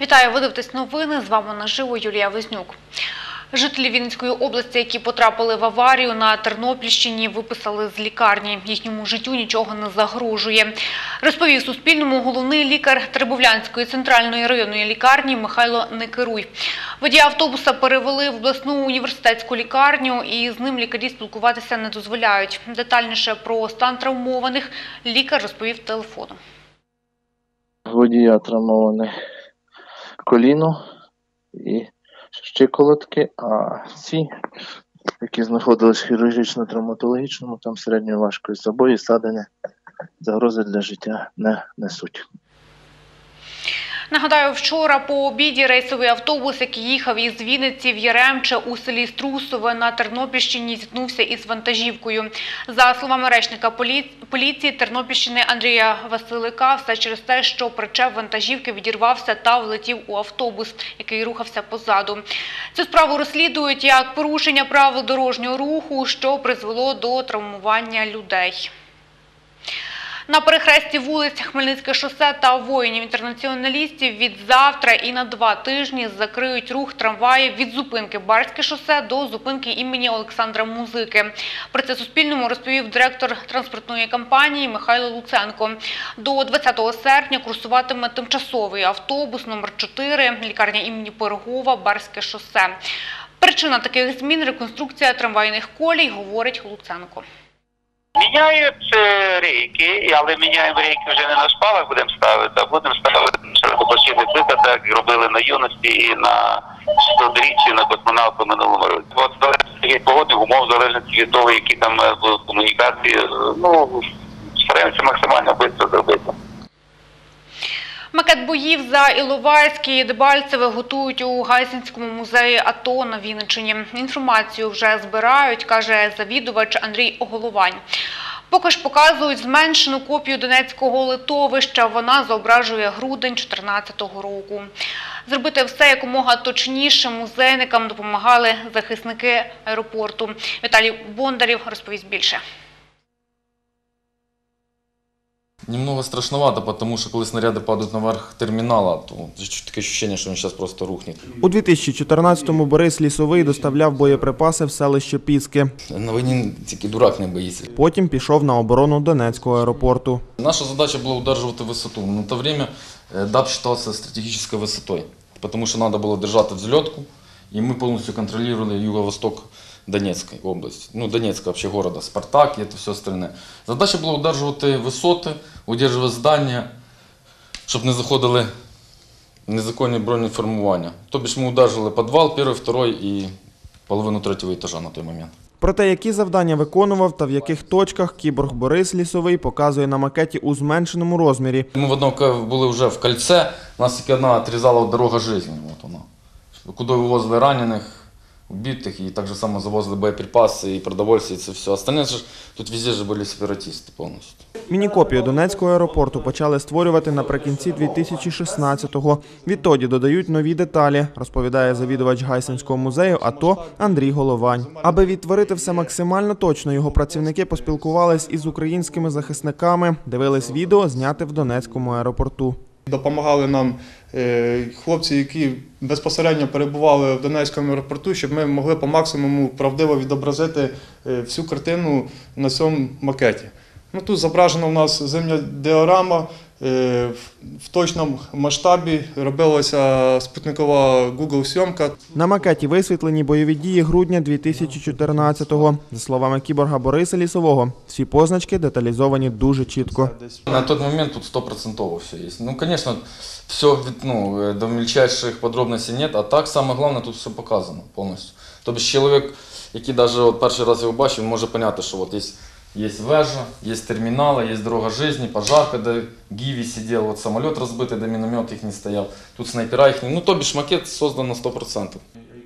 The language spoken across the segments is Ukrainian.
Вітаю, ви дивитесь новини. З вами наживо Юлія Вознюк. Жителі Вінницької області, які потрапили в аварію на Тернопільщині, виписали з лікарні. Їхньому життю нічого не загрожує. Розповів Суспільному головний лікар Теребовлянської центральної районної лікарні Михайло Некеруй. Водія автобуса перевели в обласну університетську лікарню і з ним лікарі спілкуватися не дозволяють. Детальніше про стан травмованих лікар розповів телефоном. водія травмоване коліно і щиколотки, а ці, які знаходились в хірургічно-травматологічному, там середньої важкої забої, садини, загрози для життя не несуть. Нагадаю, вчора по обіді рейсовий автобус, який їхав із Вінниці в Яремче у селі Струсове на Тернопільщині, зіткнувся із вантажівкою. За словами речника поліції Тернопільщини Андрія Василика, все через те, що причеп вантажівки відірвався та влетів у автобус, який рухався позаду. Цю справу розслідують як порушення правил дорожнього руху, що призвело до травмування людей. На перехресті вулиць Хмельницьке шосе та воїнів-інтернаціоналістів від завтра і на два тижні закриють рух трамваїв від зупинки Барське шосе до зупинки імені Олександра Музики. Про це Суспільному розповів директор транспортної компанії Михайло Луценко. До 20 серпня курсуватиме тимчасовий автобус номер 4 лікарня імені Пирогова Барське шосе. Причина таких змін – реконструкція трамвайних колій, говорить Луценко. Міняють е, рейки, але міняємо рейки вже не на шпалах будемо ставити, а будемо ставити на широкопосійних так як робили на юності і на столріччі, на космонавту минулому році. От залежить від погодних умов, залежить від того, які там е, будуть комунікації, ну стараємося максимально швидко зробити. Макет боїв за Іловайське і Дебальцеве готують у Гайсинському музеї АТО на Вінниччині. Інформацію вже збирають, каже завідувач Андрій Оголовань. Поки ж показують зменшену копію Донецького литовища. Вона зображує грудень 2014 року. Зробити все якомога точніше музейникам допомагали захисники аеропорту. Віталій Бондарів розповість більше. Немного страшновато, потому что когда снаряды падают наверх терминала, то такое ощущение, что он сейчас просто рухнет. У 2014-му Борис Лісовий доставляв боєприпаси в селище Піски. На войне тільки дурак не боїться. Потім пішов на оборону Донецького аеропорту. Наша задача була удержувати висоту. На то время э, ДАП считался стратегической высотой, потому что надо было держать взлетку, и мы полностью контролировали юго-восток Донецкой области, ну Донецка вообще города, Спартак и это все остальне. Задача була удержувати висоти, удержувати здання, щоб не заходили незаконні бронеформування. Тобто ж ми удержали підвал, перший, другий і половину третього етажа на той момент. Про те, які завдання виконував та в яких точках кіборг Борис Лісовий показує на макеті у зменшеному розмірі. Ми в одному були вже в кольце, у нас тільки одна отрізала дорога життя. От вона. Куди вивозили ранених, убитих, і так же само завозили боєприпаси і продовольствие, і це все. Остальне ж тут везде ж були сепаратисти повністю. Міні-копію Донецького аеропорту почали створювати наприкінці 2016-го. Відтоді додають нові деталі, розповідає завідувач Гайсинського музею АТО Андрій Головань. Аби відтворити все максимально точно, його працівники поспілкувались із українськими захисниками, дивились відео, зняте в Донецькому аеропорту. Допомагали нам е, хлопці, які безпосередньо перебували в Донецькому аеропорту, щоб ми могли по максимуму правдиво відобразити е, всю картину на цьому макеті. Ну, тут зображена у нас зимня діорама. Е, в- точному масштабі робилася спутникова Google-сйомка. На макеті висвітлені бойові дії грудня 2014-го. За словами кіборга Бориса Лісового, всі позначки деталізовані дуже чітко. На тот момент тут стопроцентово все есть. Ну, конечно, все ну, э, до мельчайших подробностей нет, а так самое главное тут все показано повністю. Тобто чоловік, який навіть от перший раз його бачив, може поняти, що от є, є вежа, є термінали, є дорога життя, пожарка, де Гіві сидів, от самоліт розбитий, де міномет їх не стояв, тут снайпера їх не... Ну, тобі ж макет создан на 100%.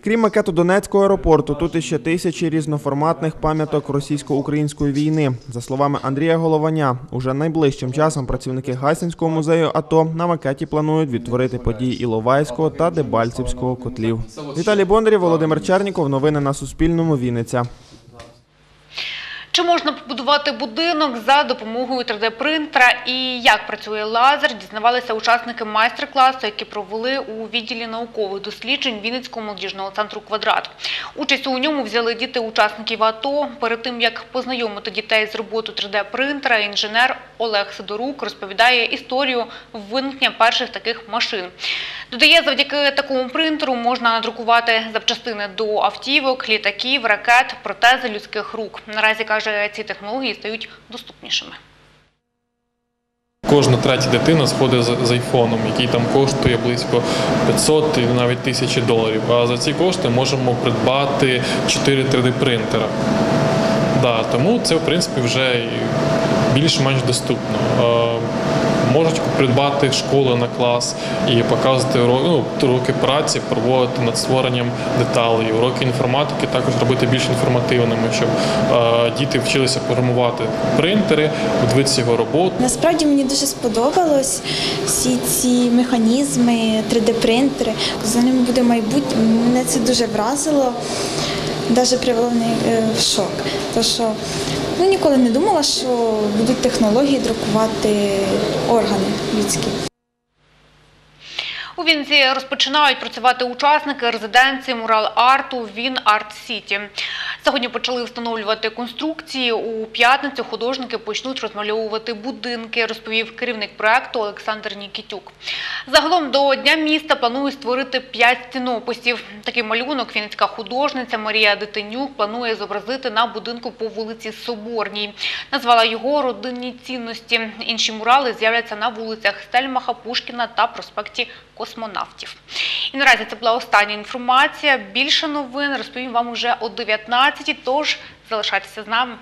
Крім макету Донецького аеропорту, тут іще тисячі різноформатних пам'яток російсько-української війни. За словами Андрія Голованя, уже найближчим часом працівники Гайсинського музею АТО на макеті планують відтворити події Іловайського та Дебальцівського котлів. Віталій Бондарів, Володимир Черніков. Новини на Суспільному. Вінниця. Чи можна побудувати будинок за допомогою 3D-принтера і як працює лазер, дізнавалися учасники майстер-класу, які провели у відділі наукових досліджень Вінницького молодіжного центру «Квадрат». Участь у ньому взяли діти учасників АТО. Перед тим, як познайомити дітей з роботою 3D-принтера, інженер Олег Сидорук розповідає історію виникнення перших таких машин. Додає, завдяки такому принтеру можна надрукувати запчастини до автівок, літаків, ракет, протези людських рук. Наразі, каже, ці технології стають доступнішими. Кожна третя дитина сходить з, айфоном, який там коштує близько 500 і навіть тисячі доларів. А за ці кошти можемо придбати 4 3D-принтера. Да, тому це, в принципі, вже більш-менш доступно. Можуть придбати школи на клас і показувати ну, уроки праці, проводити над створенням деталей. Уроки інформатики також робити більш інформативними, щоб е, діти вчилися програмувати принтери, дивитися його роботу. Насправді мені дуже сподобалось всі ці механізми, 3D-принтери. За ними буде майбутнє. Мене це дуже вразило, навіть привело е, в шок. Тому що ну, ніколи не думала, що будуть технології друкувати органи людські. У Вінці розпочинають працювати учасники резиденції мурал-арту Він Арт Сіті. Сьогодні почали встановлювати конструкції. У п'ятницю художники почнуть розмальовувати будинки, розповів керівник проекту Олександр Нікітюк. Загалом до Дня міста планують створити п'ять стінописів. Такий малюнок вінницька художниця Марія Дитинюк планує зобразити на будинку по вулиці Соборній. Назвала його родинні цінності. Інші мурали з'являться на вулицях Стельмаха, Пушкіна та проспекті Космонавтів. І наразі це була остання інформація. Більше новин розповім вам уже о 19 тож залишайтеся з нами.